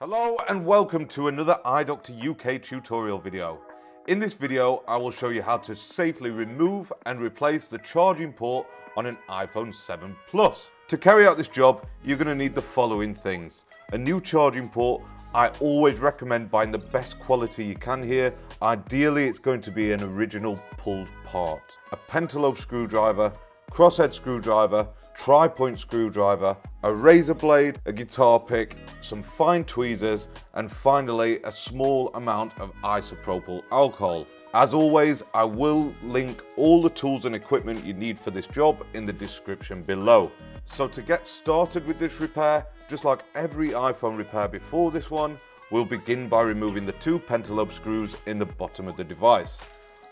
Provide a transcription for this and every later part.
Hello and welcome to another iDoctor UK tutorial video. In this video, I will show you how to safely remove and replace the charging port on an iPhone 7 Plus. To carry out this job, you're going to need the following things. A new charging port, I always recommend buying the best quality you can here. Ideally, it's going to be an original pulled part. A pentalobe screwdriver, crosshead screwdriver, tri-point screwdriver, a razor blade, a guitar pick, some fine tweezers, and finally a small amount of isopropyl alcohol. As always, I will link all the tools and equipment you need for this job in the description below. So to get started with this repair, just like every iPhone repair before this one, we'll begin by removing the two pentalobe screws in the bottom of the device.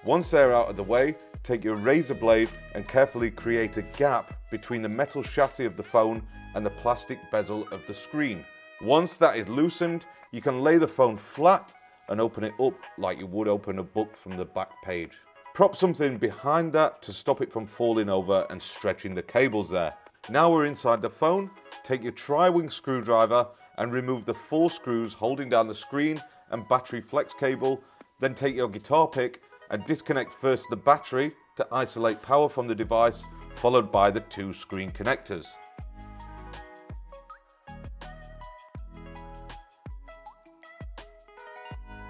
Once they're out of the way, take your razor blade and carefully create a gap between the metal chassis of the phone and the plastic bezel of the screen. Once that is loosened, you can lay the phone flat and open it up like you would open a book from the back page. Prop something behind that to stop it from falling over and stretching the cables there. Now we're inside the phone, take your tri-wing screwdriver and remove the four screws holding down the screen and battery flex cable, then take your guitar pick and disconnect first the battery to isolate power from the device, followed by the two screen connectors.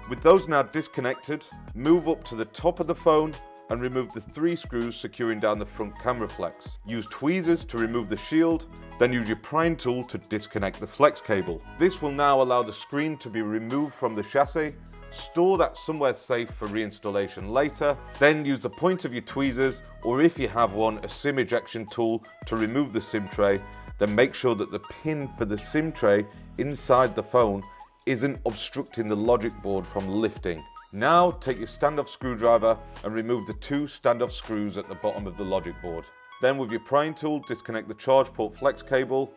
With those now disconnected, move up to the top of the phone and remove the three screws securing down the front camera flex. Use tweezers to remove the shield, then use your prying tool to disconnect the flex cable. This will now allow the screen to be removed from the chassis store that somewhere safe for reinstallation later, then use the point of your tweezers or if you have one, a SIM ejection tool to remove the SIM tray, then make sure that the pin for the SIM tray inside the phone isn't obstructing the logic board from lifting. Now take your standoff screwdriver and remove the two standoff screws at the bottom of the logic board. Then with your prying tool, disconnect the charge port flex cable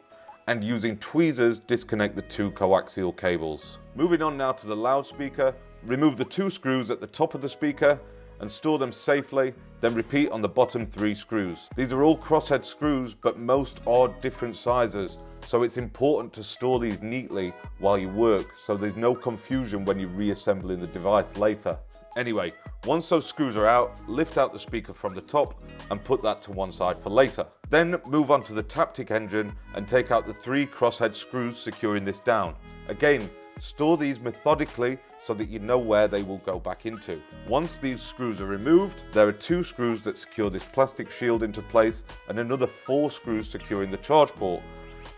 and using tweezers, disconnect the two coaxial cables. Moving on now to the loudspeaker, remove the two screws at the top of the speaker and store them safely, then repeat on the bottom three screws. These are all crosshead screws, but most are different sizes, so it's important to store these neatly while you work, so there's no confusion when you're reassembling the device later. Anyway, once those screws are out, lift out the speaker from the top and put that to one side for later. Then move on to the Taptic engine and take out the three crosshead screws securing this down. Again, Store these methodically so that you know where they will go back into. Once these screws are removed, there are two screws that secure this plastic shield into place and another four screws securing the charge port.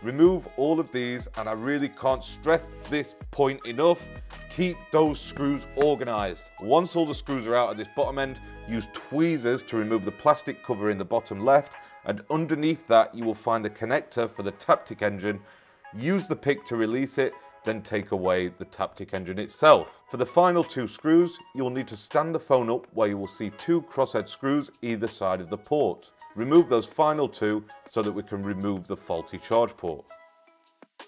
Remove all of these and I really can't stress this point enough. Keep those screws organized. Once all the screws are out at this bottom end, use tweezers to remove the plastic cover in the bottom left and underneath that you will find the connector for the Taptic engine. Use the pick to release it then take away the Taptic engine itself. For the final two screws, you'll need to stand the phone up where you will see two crosshead screws either side of the port. Remove those final two so that we can remove the faulty charge port.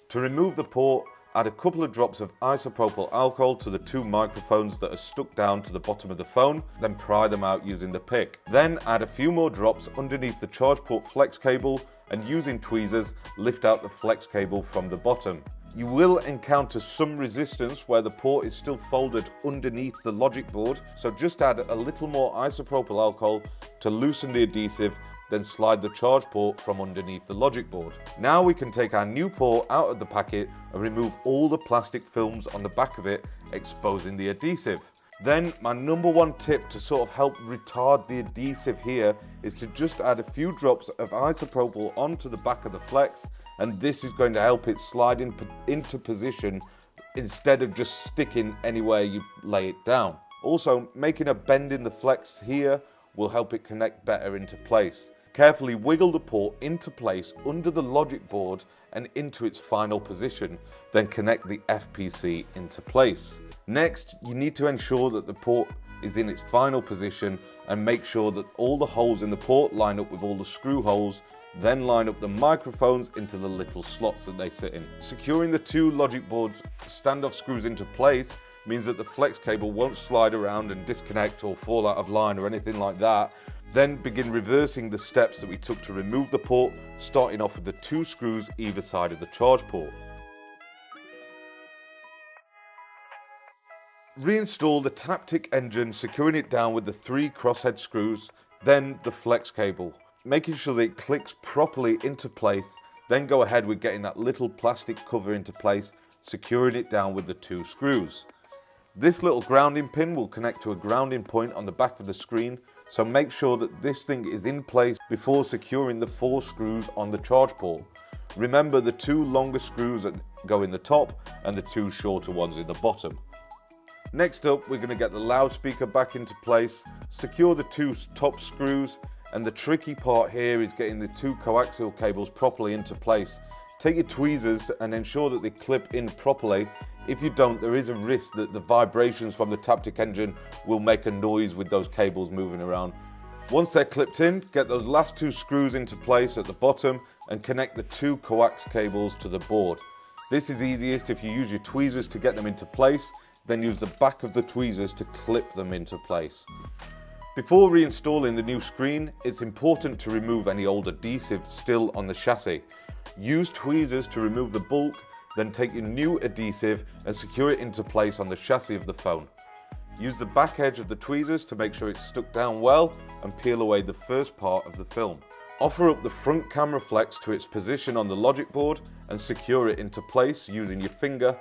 To remove the port, add a couple of drops of isopropyl alcohol to the two microphones that are stuck down to the bottom of the phone, then pry them out using the pick. Then add a few more drops underneath the charge port flex cable and using tweezers lift out the flex cable from the bottom. You will encounter some resistance where the port is still folded underneath the logic board, so just add a little more isopropyl alcohol to loosen the adhesive then slide the charge port from underneath the logic board. Now we can take our new port out of the packet and remove all the plastic films on the back of it, exposing the adhesive. Then my number one tip to sort of help retard the adhesive here is to just add a few drops of isopropyl onto the back of the flex and this is going to help it slide in, into position instead of just sticking anywhere you lay it down. Also, making a bend in the flex here will help it connect better into place. Carefully wiggle the port into place under the logic board and into its final position, then connect the FPC into place. Next, you need to ensure that the port is in its final position and make sure that all the holes in the port line up with all the screw holes then line up the microphones into the little slots that they sit in. Securing the two logic boards standoff screws into place means that the flex cable won't slide around and disconnect or fall out of line or anything like that. Then begin reversing the steps that we took to remove the port, starting off with the two screws either side of the charge port. Reinstall the Taptic engine, securing it down with the three crosshead screws, then the flex cable, making sure that it clicks properly into place, then go ahead with getting that little plastic cover into place, securing it down with the two screws. This little grounding pin will connect to a grounding point on the back of the screen, so make sure that this thing is in place before securing the four screws on the charge port. Remember the two longer screws that go in the top and the two shorter ones in the bottom. Next up, we're going to get the loudspeaker back into place, secure the two top screws, and the tricky part here is getting the two coaxial cables properly into place. Take your tweezers and ensure that they clip in properly. If you don't, there is a risk that the vibrations from the Taptic engine will make a noise with those cables moving around. Once they're clipped in, get those last two screws into place at the bottom and connect the two coax cables to the board. This is easiest if you use your tweezers to get them into place, then use the back of the tweezers to clip them into place. Before reinstalling the new screen, it's important to remove any old adhesive still on the chassis. Use tweezers to remove the bulk, then take your new adhesive and secure it into place on the chassis of the phone. Use the back edge of the tweezers to make sure it's stuck down well and peel away the first part of the film. Offer up the front camera flex to its position on the logic board and secure it into place using your finger.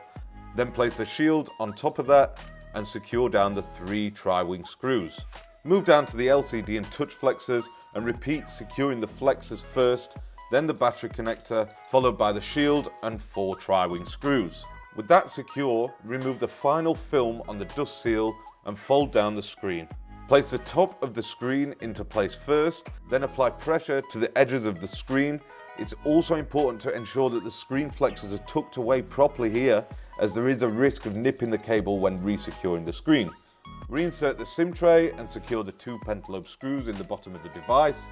Then place a shield on top of that and secure down the three tri-wing screws. Move down to the LCD and touch flexors and repeat securing the flexors first, then the battery connector, followed by the shield and four tri-wing screws. With that secure, remove the final film on the dust seal and fold down the screen. Place the top of the screen into place first, then apply pressure to the edges of the screen. It's also important to ensure that the screen flexors are tucked away properly here as there is a risk of nipping the cable when resecuring the screen. Reinsert the SIM tray and secure the two pentalobe screws in the bottom of the device.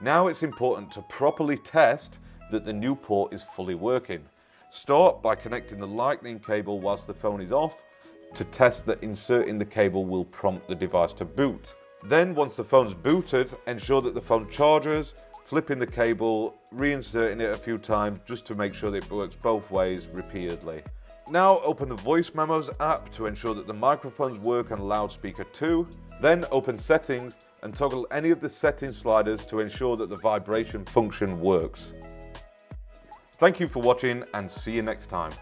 Now it's important to properly test that the new port is fully working. Start by connecting the lightning cable whilst the phone is off to test that inserting the cable will prompt the device to boot. Then once the phone's booted, ensure that the phone charges, flipping the cable, reinserting it a few times just to make sure that it works both ways repeatedly. Now open the Voice Memos app to ensure that the microphones work and loudspeaker too. Then open Settings and toggle any of the setting sliders to ensure that the vibration function works. Thank you for watching and see you next time.